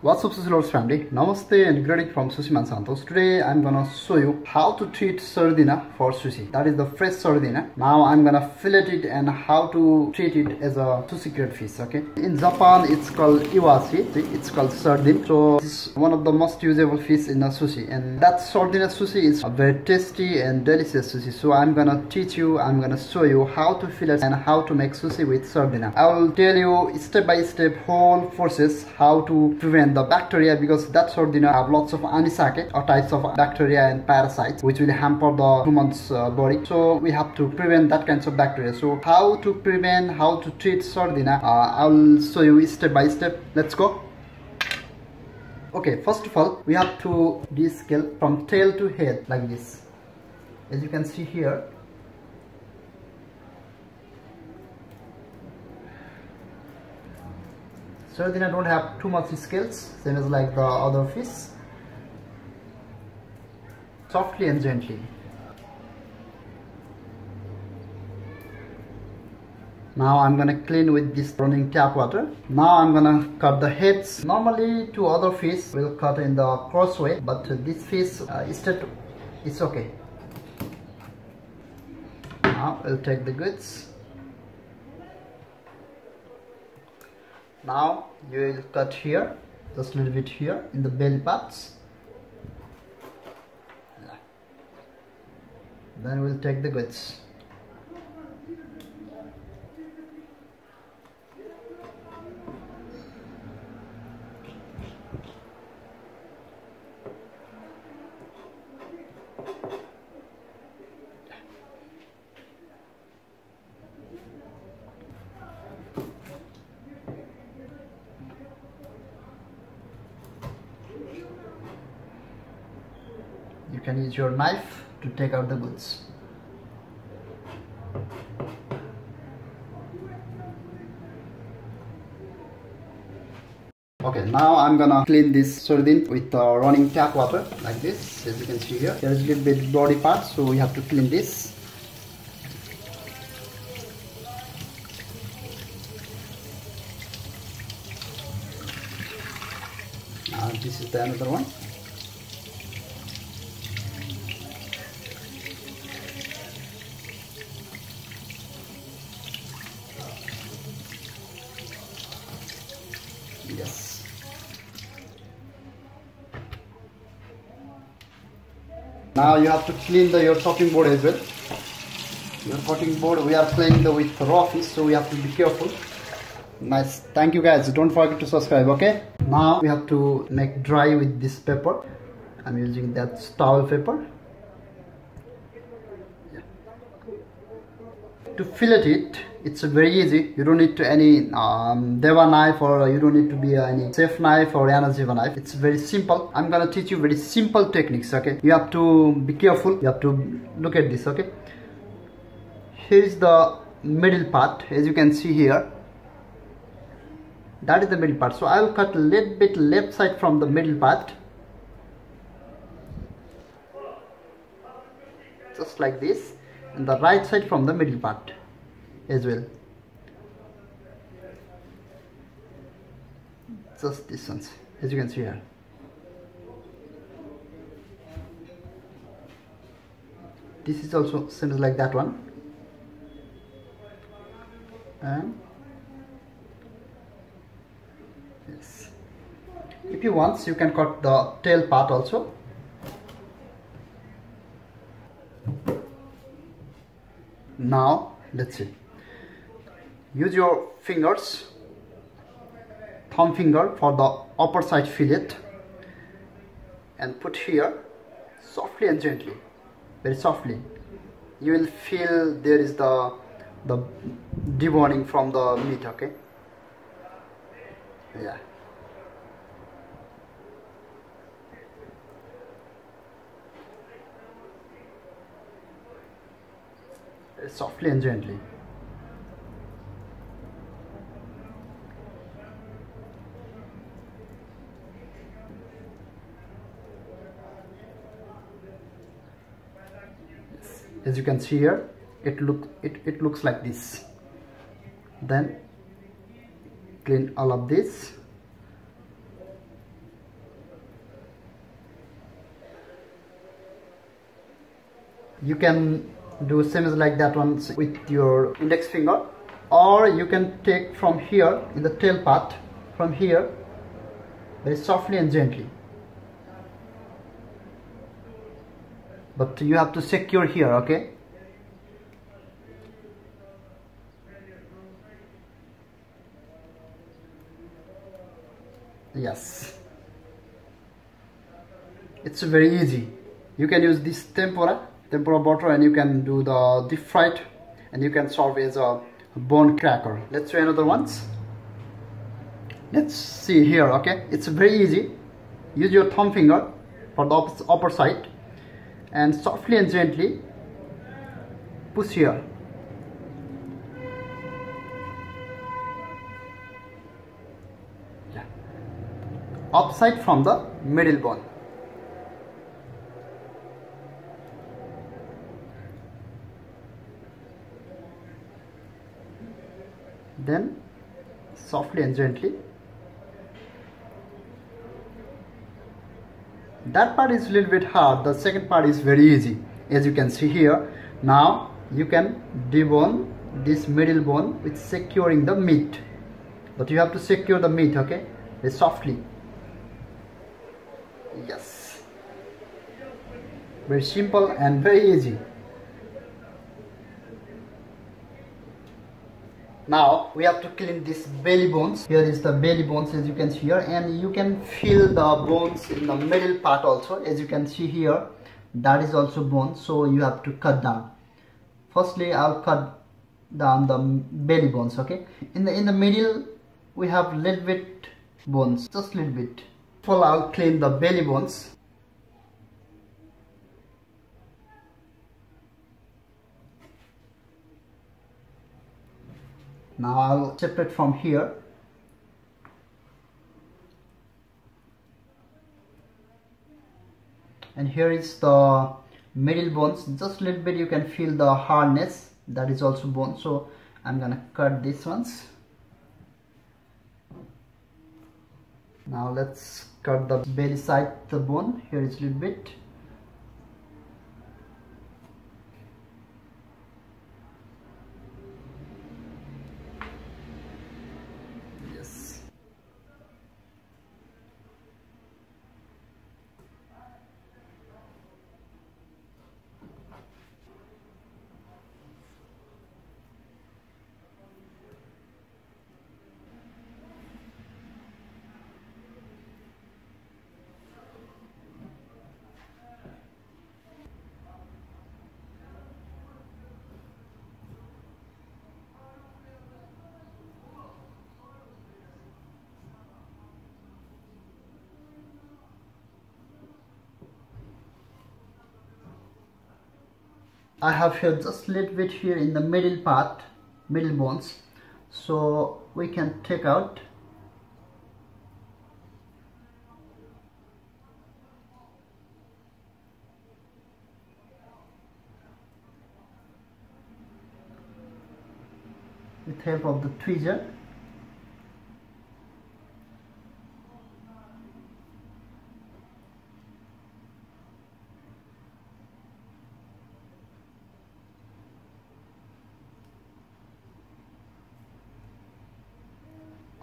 What's up Sushi Lovers family? Namaste and greeting from Sushi Man Santosh. Today I'm gonna show you how to treat sardina for sushi. That is the fresh sardina. Now I'm gonna fillet it and how to treat it as a sushi grade fish. Okay. In Japan it's called iwashi. It's called sardine. So it's one of the most usable fish in a sushi. And that sardina sushi is a very tasty and delicious sushi. So I'm gonna teach you. I'm gonna show you how to fillet and how to make sushi with sardina. I will tell you step by step whole process how to prevent the bacteria because that sardina have lots of anisake or types of bacteria and parasites which will hamper the human's uh, body. So we have to prevent that kinds of bacteria. So how to prevent how to treat sardina uh, i'll show you step by step. Let's go. Okay first of all we have to descale from tail to head like this. As you can see here sardina don't have too much scales same as like the other fish. Softly and gently. Now I'm gonna clean with this running tap water. Now I'm gonna cut the heads. Normally two other fish will cut in the crossway but this fish uh, instead it's okay. Now we'll take the goods now you will cut here just a little bit here in the belly parts. Then we'll take the goods can use your knife to take out the goods. Okay now i'm gonna clean this sardine with uh, running tap water like this as you can see here. There's a little bit body part so we have to clean this. Now this is the another one yes now you have to clean the your chopping board as well. Your cutting board we are playing the with raw fish so we have to be careful. Nice. Thank you guys. Don't forget to subscribe okay? Now we have to make dry with this paper. I'm using that towel paper to fillet it it's very easy. You don't need to any um, deba knife or you don't need to be any chef knife or Yanagiba knife. It's very simple. I'm gonna teach you very simple techniques okay? You have to be careful. You have to look at this okay? Here is the middle part as you can see here. That is the middle part. So i will cut a little bit left side from the middle part. Just like this and the right side from the middle part as well. Just this distance as you can see here. This is also same like that one. And yes. If you want you can cut the tail part also now let's see. Use your fingers thumb finger for the upper side fillet and put here softly and gently very softly. You will feel there is the the deboning from the meat okay? Yeah softly and gently. as you can see here it look it, it looks like this then clean all of this you can do same as like that one with your index finger. Or you can take from here in the tail part from here very softly and gently. But you have to secure here okay? Yes. It's very easy. You can use this tempura tempura butter and you can do the deep fried and you can serve as a bone cracker. Let's try another ones. Let's see here okay? It's very easy. Use your thumb finger for the upper side and softly and gently push here. Yeah. upside from the middle bone then softly and gently. That part is a little bit hard. The second part is very easy. As you can see here now you can debone this middle bone with securing the meat. But you have to secure the meat okay? Very softly. Yes. Very simple and very easy now we have to clean this belly bones. Here is the belly bones as you can see here and you can feel the bones in the middle part also as you can see here. That is also bone so you have to cut down. Firstly i'll cut down the belly bones okay? In the in the middle we have little bit bones just little bit. First i'll clean the belly bones now I'll separate from here. And here is the middle bones. Just a little bit you can feel the hardness. That is also bone. So I'm gonna cut these ones. Now let's cut the belly side the bone. Here is a little bit I have here just a little bit here in the middle part middle bones. So we can take out. With help of the tweezer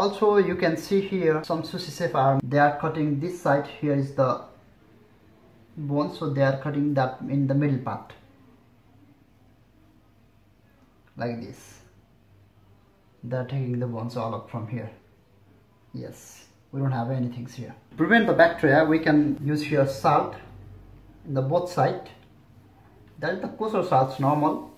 also you can see here some sushi chef are they are cutting this side. Here is the bone. So they are cutting that in the middle part. Like this. They are taking the bones all up from here. Yes. We don't have anything here. Prevent the bacteria. We can use here salt. In the both side. That is the kosher salt normal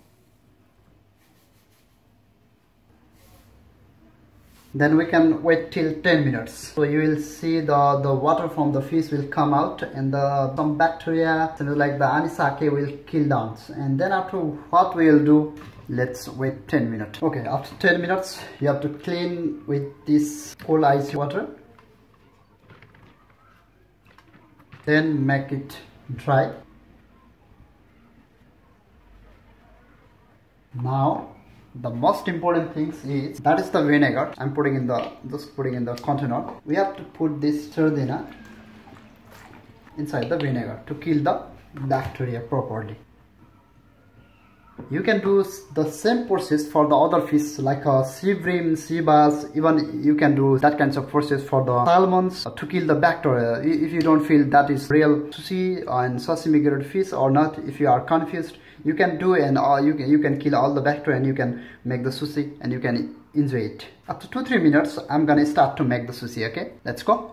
then we can wait till 10 minutes. So you will see the the water from the fish will come out and the some bacteria like the anisake will kill down. And then after what we will do let's wait 10 minutes. Okay after 10 minutes you have to clean with this cold ice water. Then make it dry. Now the most important things is that is the vinegar. I'm putting in the just putting in the container. We have to put this sardina inside the vinegar to kill the bacteria properly. You can do the same process for the other fish like uh, sea bream, sea bass, even you can do that kinds of process for the salmons to kill the bacteria. If you don't feel that is real sushi and sashimi grade fish or not, if you are confused, you can do and uh, you can you can kill all the bacteria and you can make the sushi and you can enjoy it. After 2-3 minutes, I'm gonna start to make the sushi, okay? Let's go.